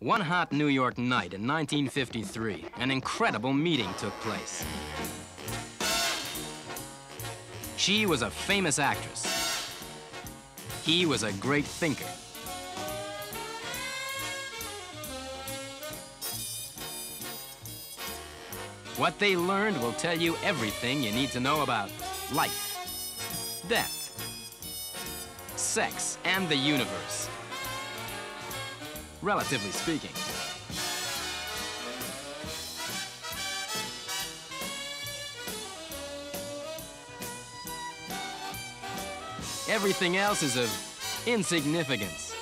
One hot New York night in 1953, an incredible meeting took place. She was a famous actress. He was a great thinker. What they learned will tell you everything you need to know about life, death, sex, and the universe. Relatively speaking. Everything else is of insignificance.